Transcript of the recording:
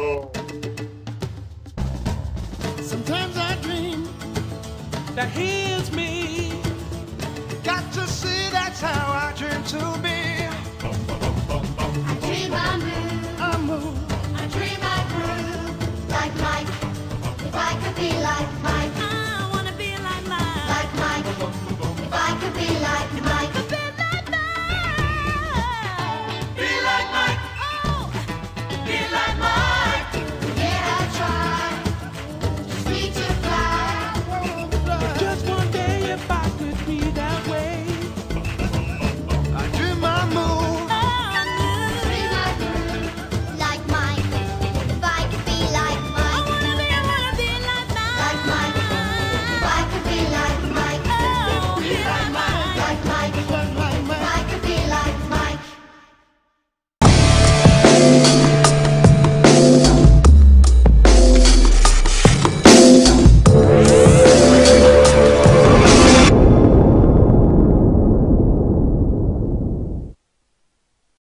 Oh. Sometimes I dream that he is me. Got to see that's how I dream too.